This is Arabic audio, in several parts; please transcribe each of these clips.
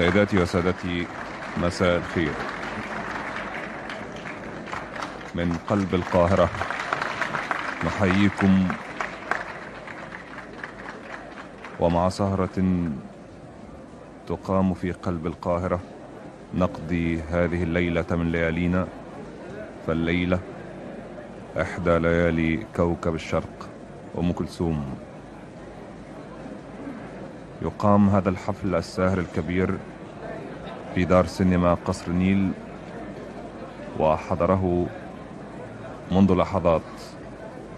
سيداتي وسادتي مساء الخير. من قلب القاهرة نحييكم. ومع سهرة تقام في قلب القاهرة نقضي هذه الليلة من ليالينا. فالليلة إحدى ليالي كوكب الشرق أم كلثوم. يقام هذا الحفل الساهر الكبير في دار سينما قصر النيل وحضره منذ لحظات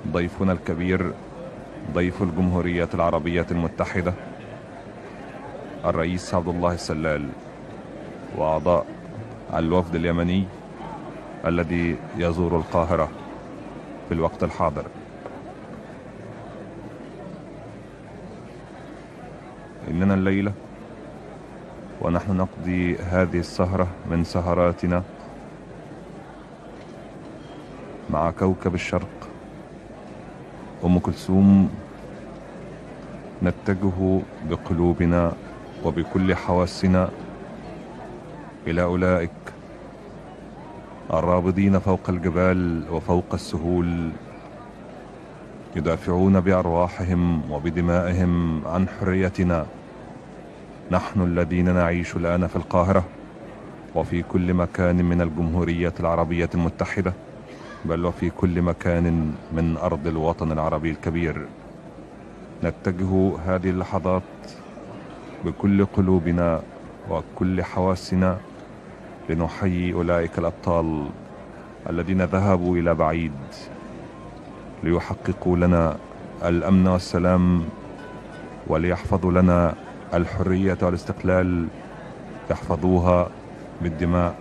ضيفنا الكبير ضيف الجمهورية العربية المتحدة الرئيس عبد الله السلال وأعضاء الوفد اليمني الذي يزور القاهرة في الوقت الحاضر. إننا الليلة ونحن نقضي هذه السهرة من سهراتنا مع كوكب الشرق. أم كلثوم نتجه بقلوبنا وبكل حواسنا إلى أولئك الرابضين فوق الجبال وفوق السهول يدافعون بأرواحهم وبدمائهم عن حريتنا. نحن الذين نعيش الآن في القاهرة وفي كل مكان من الجمهورية العربية المتحدة بل وفي كل مكان من أرض الوطن العربي الكبير. نتجه هذه اللحظات بكل قلوبنا وكل حواسنا لنحيي أولئك الأبطال الذين ذهبوا إلى بعيد ليحققوا لنا الأمن والسلام وليحفظوا لنا الحرية والاستقلال يحفظوها بالدماء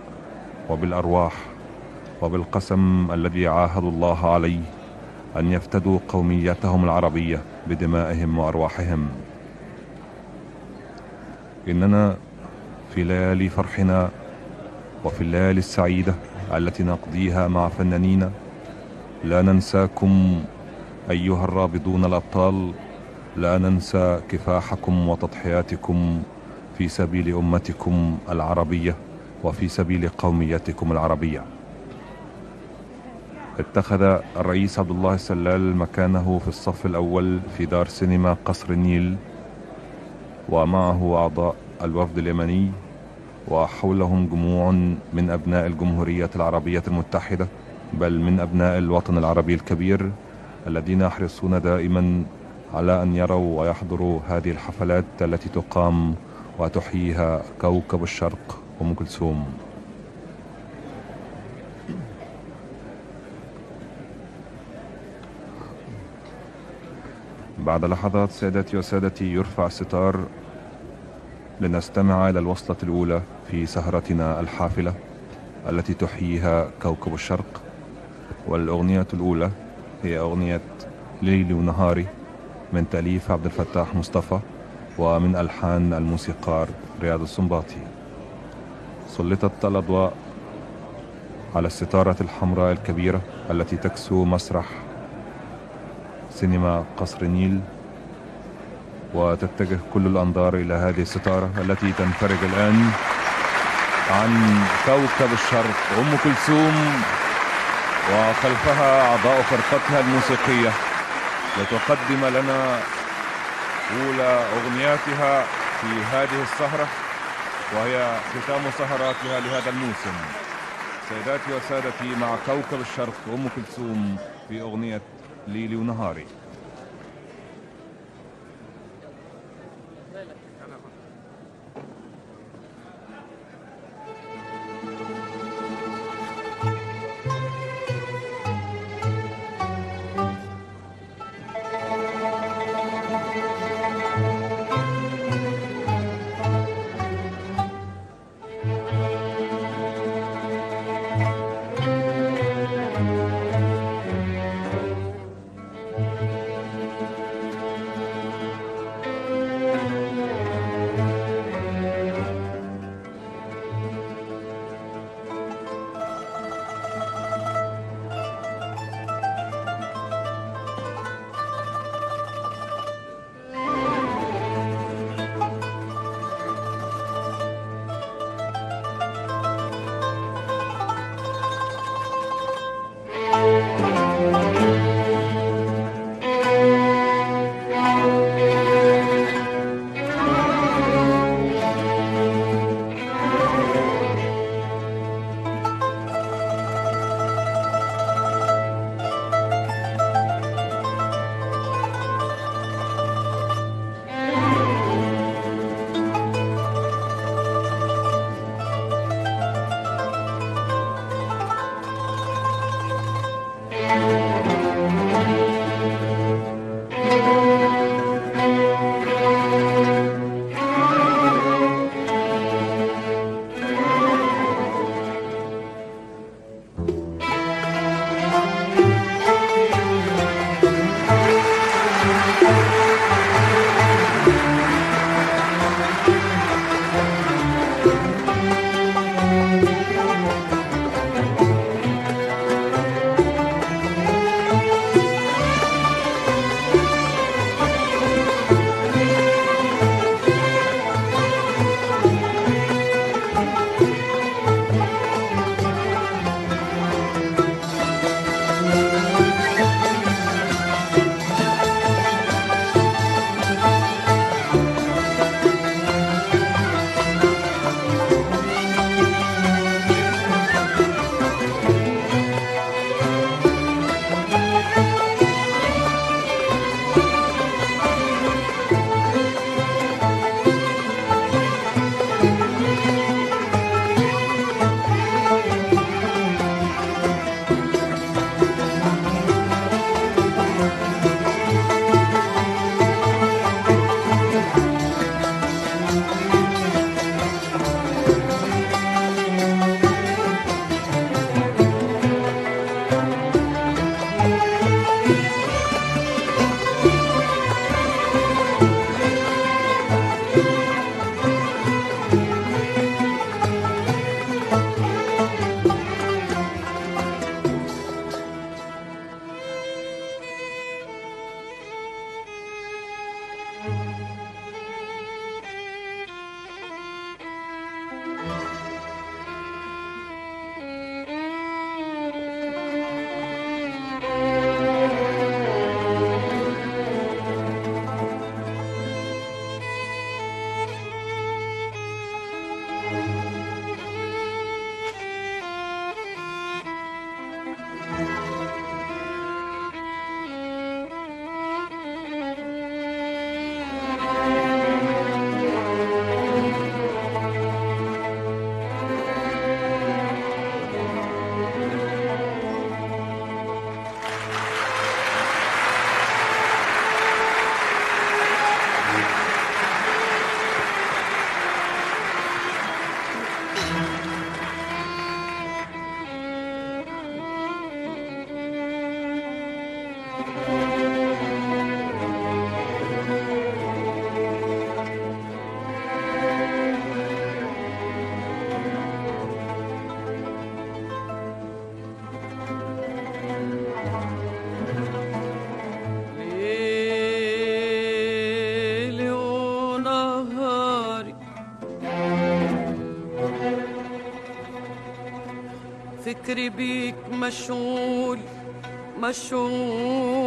وبالأرواح وبالقسم الذي عاهدوا الله عليه أن يفتدوا قوميتهم العربية بدمائهم وأرواحهم. إننا في ليالي فرحنا وفي الليالي السعيدة التي نقضيها مع فنانين لا ننساكم أيها الرابضون الأبطال لا ننسى كفاحكم وتضحياتكم في سبيل أمتكم العربية وفي سبيل قوميتكم العربية. اتخذ الرئيس عبد الله السلال مكانه في الصف الأول في دار سينما قصر النيل ومعه أعضاء الوفد اليمني وحولهم جموع من أبناء الجمهورية العربية المتحدة بل من أبناء الوطن العربي الكبير الذين يحرصون دائما على أن يروا ويحضروا هذه الحفلات التي تقام وتحييها كوكب الشرق أم كلثوم. بعد لحظات سادتي وسادتي يرفع الستار لنستمع إلى الوصلة الأولى في سهرتنا الحافلة التي تحييها كوكب الشرق. والأغنية الأولى هي أغنية ليلي ونهاري من تأليف عبد الفتاح مصطفى ومن ألحان الموسيقار رياض السنباطي. سلطت الأضواء على الستارة الحمراء الكبيرة التي تكسو مسرح سينما قصر النيل وتتجه كل الأنظار إلى هذه الستارة التي تنفرج الآن عن كوكب الشرق. أم كلثوم وخلفها أعضاء فرقتها الموسيقية. لتقدم لنا أولى أغنياتها في هذه السهرة وهي ختام سهراتها لهذا الموسم. سيداتي وسادتي مع كوكب الشرق أم كلثوم في أغنية ليلي ونهاري. فكري بيك مشغول مشغول.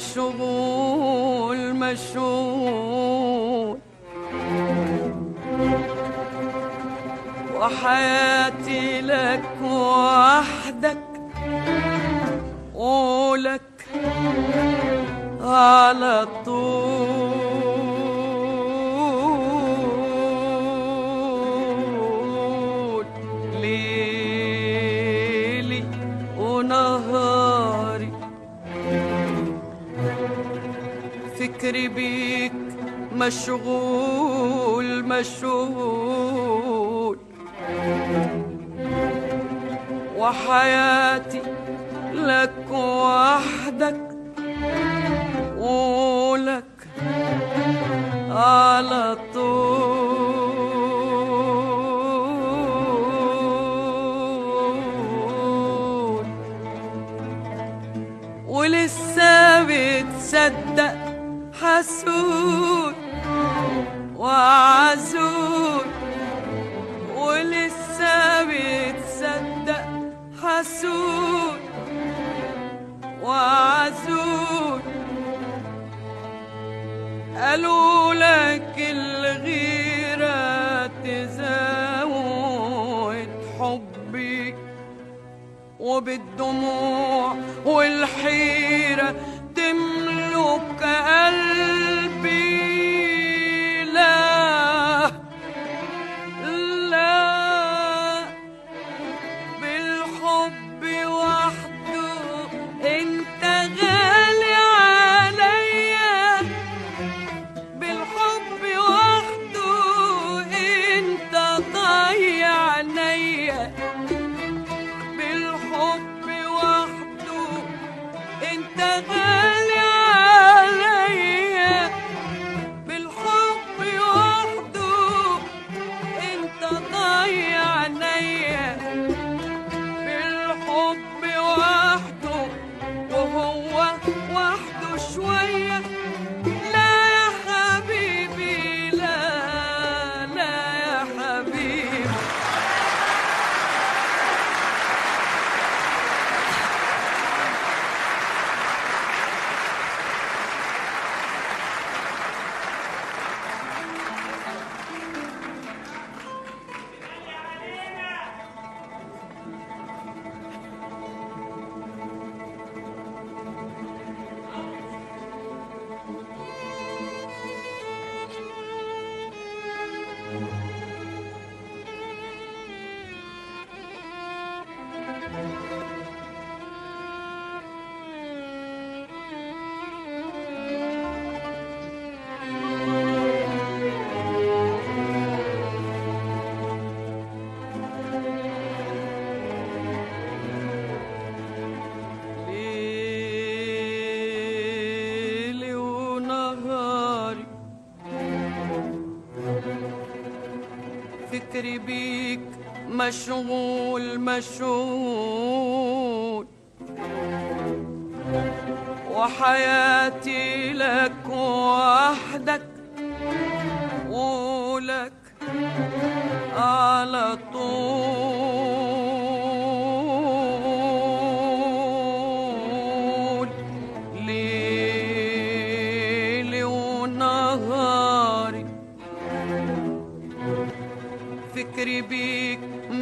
والشغول مشغول. وحياة مشغول مشغول. وحياتي لك وحدك ولك على طول.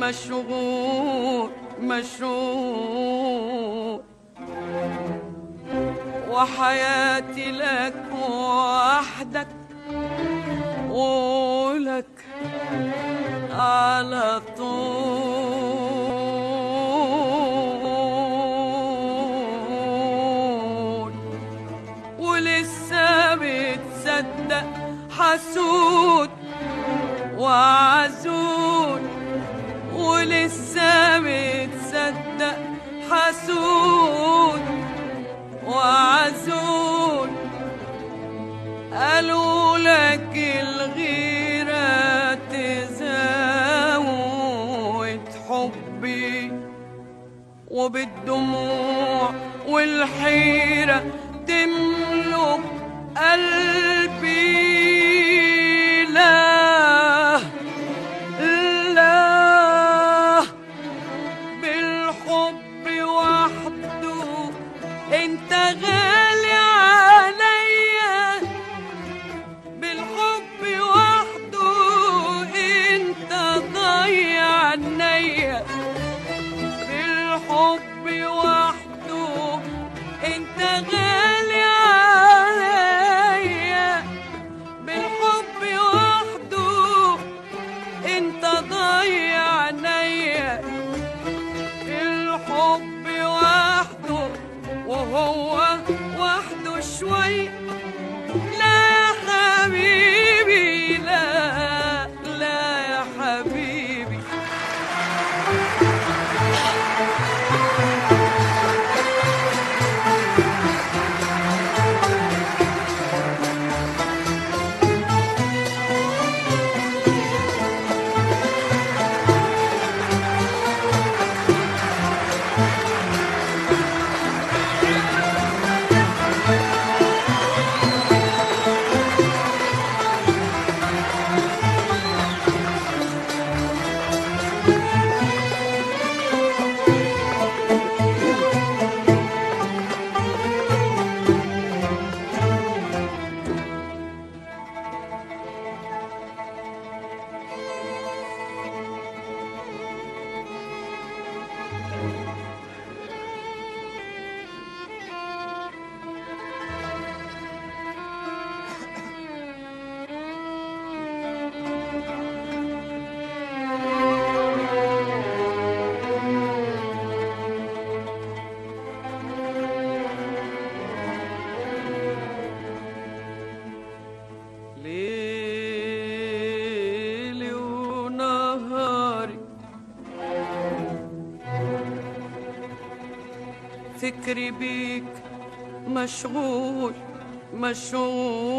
مشغول مشغول وحياتي لك وحدك قولك على طول. ولسه بتصدق حسود وعز لسه متصدق حسود وعزول. قالوا لك الغيرة تزاود حبي وبالدموع والحيرة تملك قلبي. فكري بيك مشغول مشغول.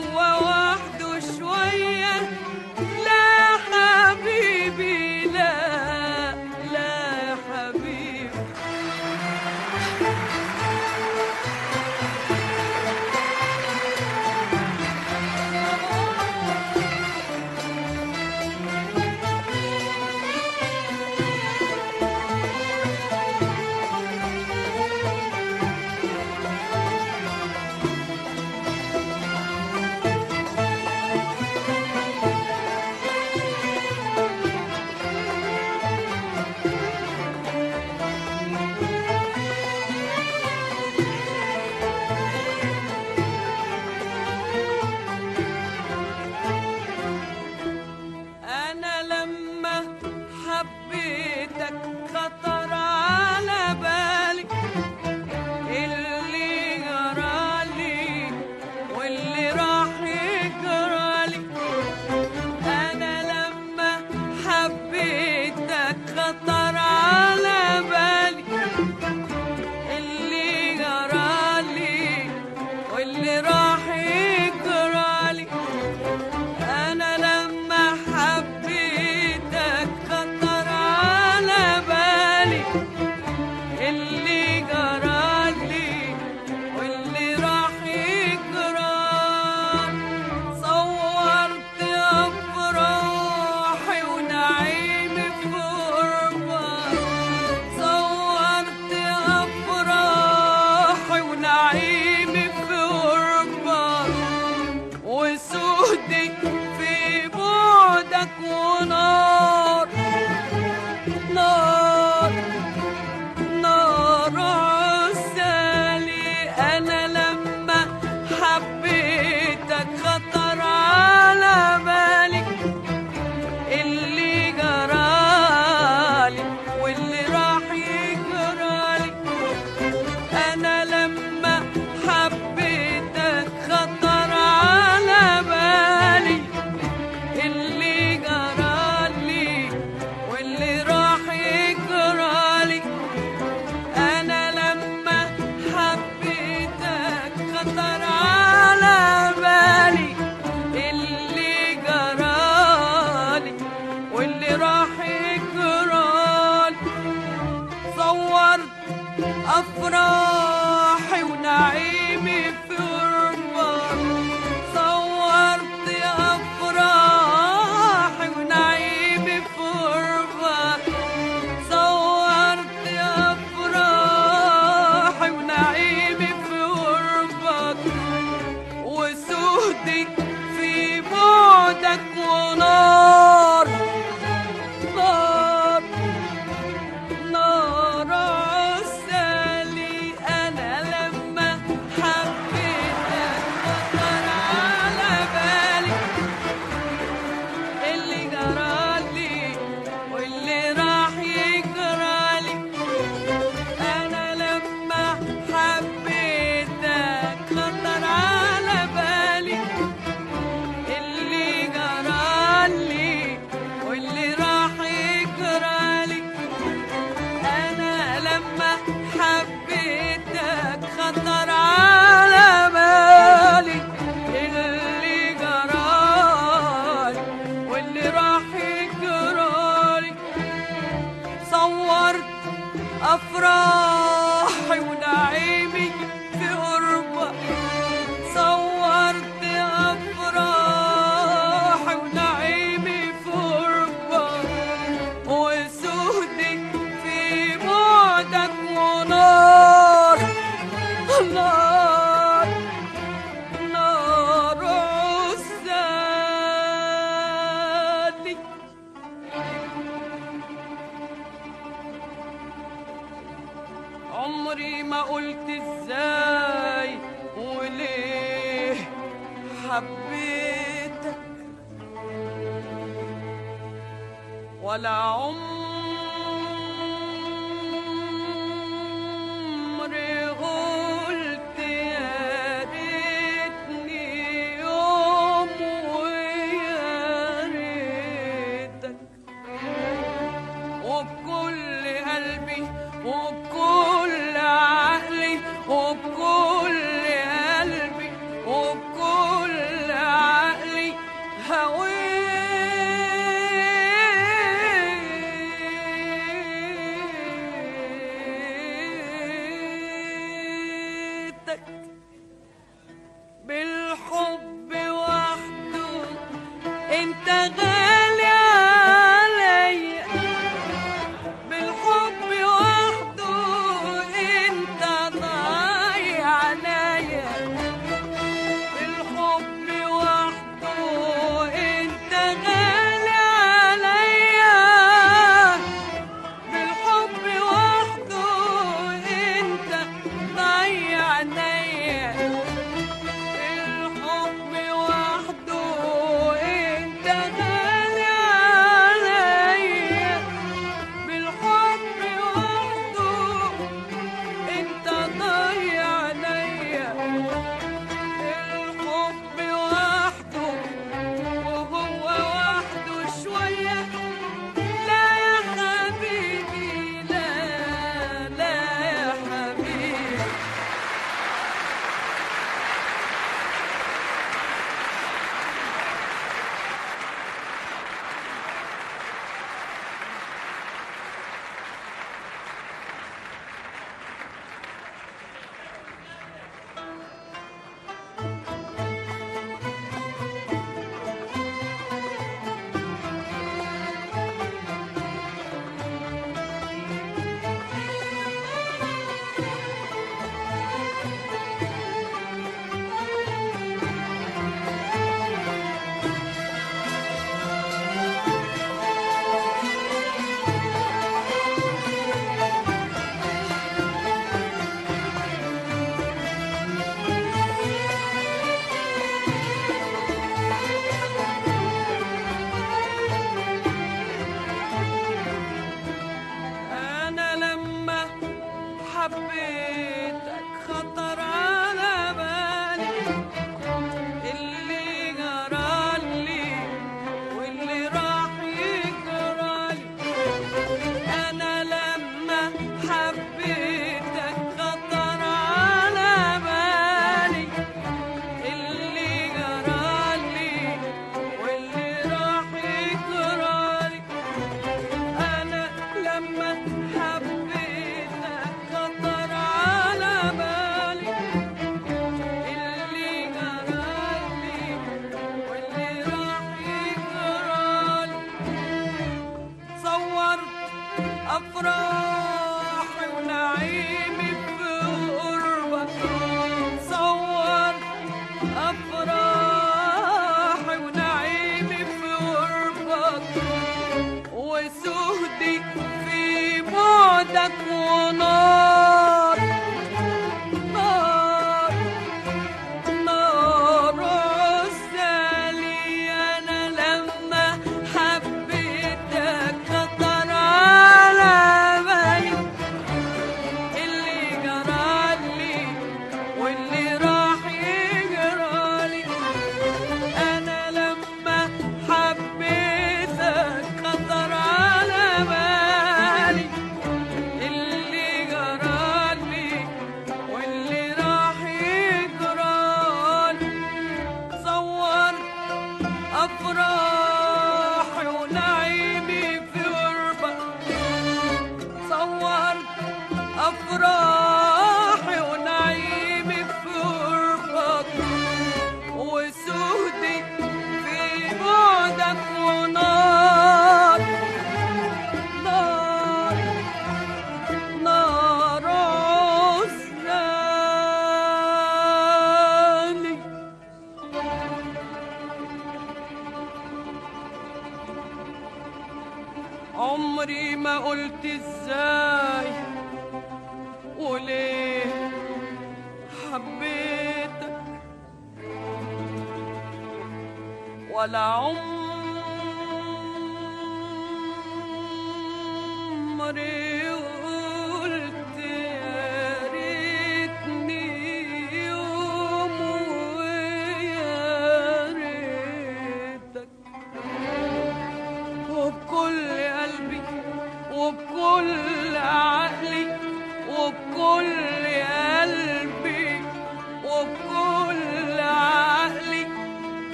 whoa, whoa.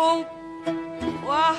com o ar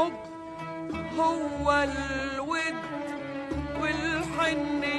الحب هو الود والحنية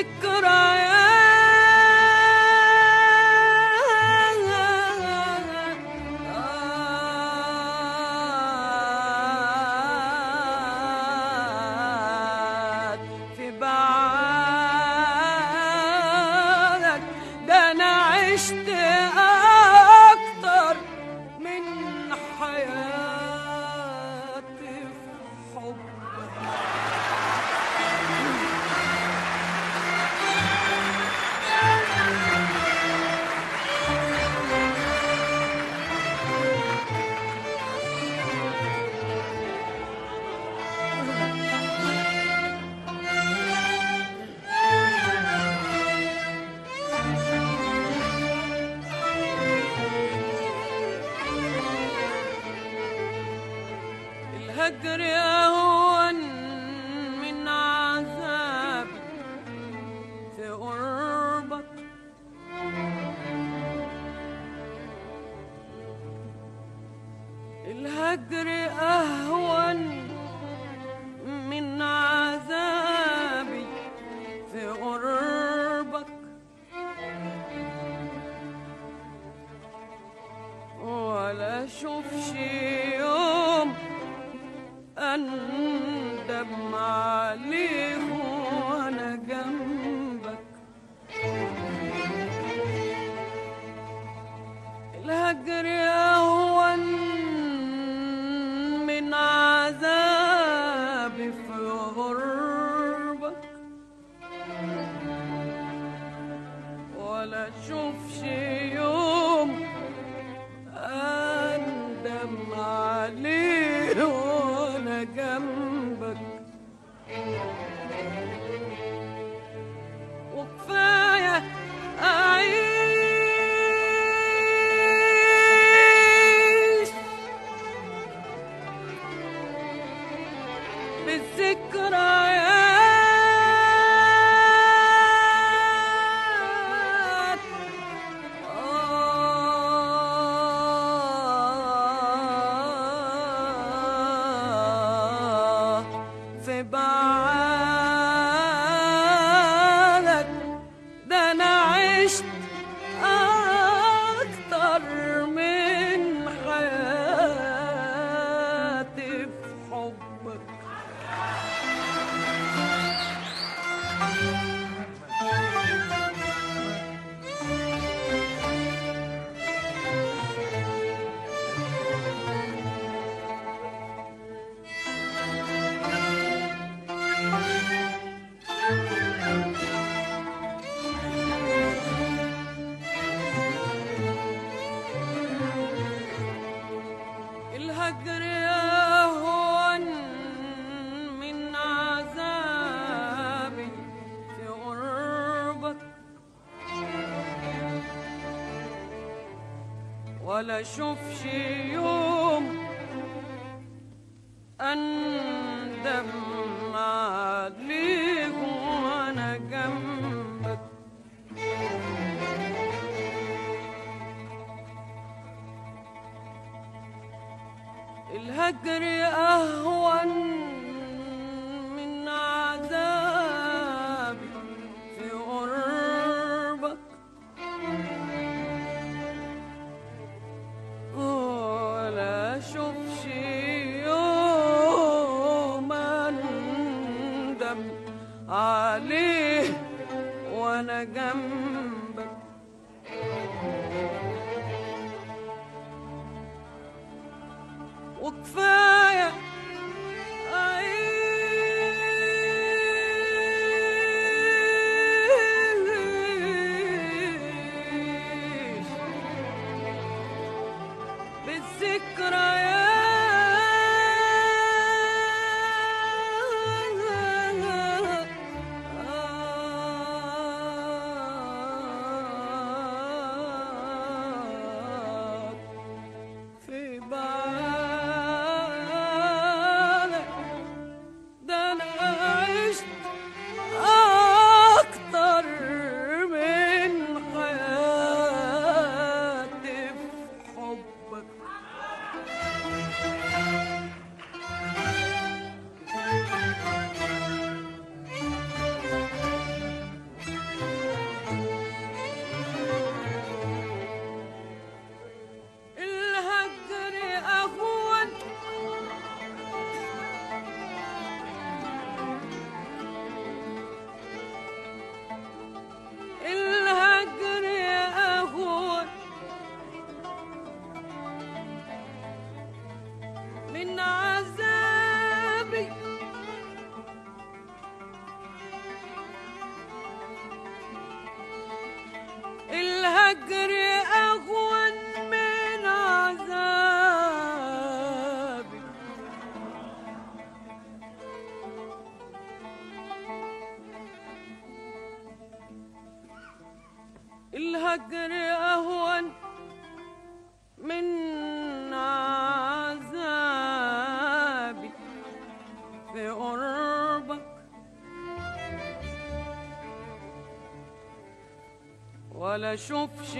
Take good ولا اشوفش يوم ولا اشوفش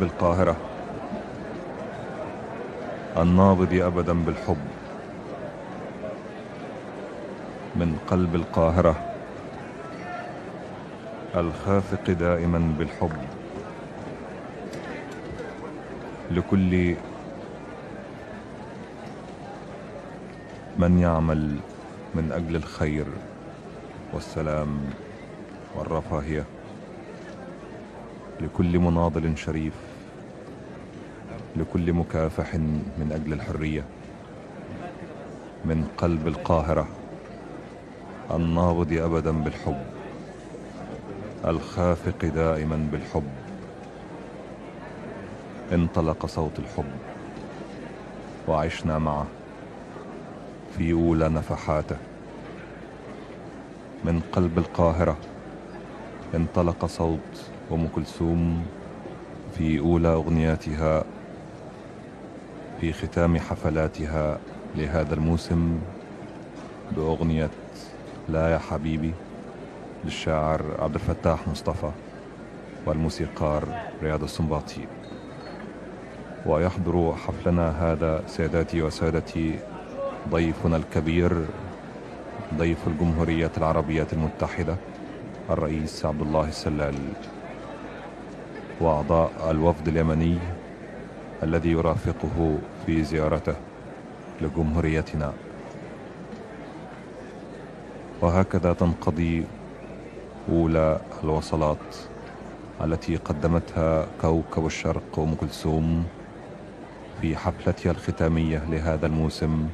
من قلب القاهرة النابض أبدا بالحب. من قلب القاهرة. الخافق دائما بالحب. لكل من يعمل من أجل الخير والسلام والرفاهية. لكل مناضل شريف. لكل مكافح من أجل الحرية من قلب القاهرة. النابض أبدا بالحب الخافق دائما بالحب. انطلق صوت الحب وعشنا معه في أولى نفحاته. من قلب القاهرة انطلق صوت أم كلثوم في أولى أغنياتها. في ختام حفلاتها لهذا الموسم بأغنية لا يا حبيبي للشاعر عبد الفتاح مصطفى والموسيقار رياض السنباطي. ويحضر حفلنا هذا سادتي وسادتي ضيفنا الكبير ضيف الجمهورية العربية المتحدة الرئيس عبد الله السلال. وأعضاء الوفد اليمني الذي يرافقه في زيارته لجمهوريتنا. وهكذا تنقضي أولى الوصلات التي قدمتها كوكب الشرق أم كلثوم في حفلتها الختامية لهذا الموسم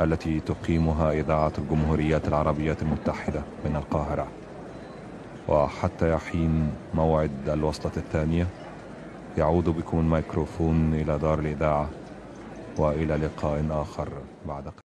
التي تقيمها إذاعة الجمهوريات العربية المتحدة من القاهرة. وحتى يحين موعد الوصلة الثانية يعود بكم الميكروفون إلى دار الإذاعة وإلى لقاء آخر بعد قليل.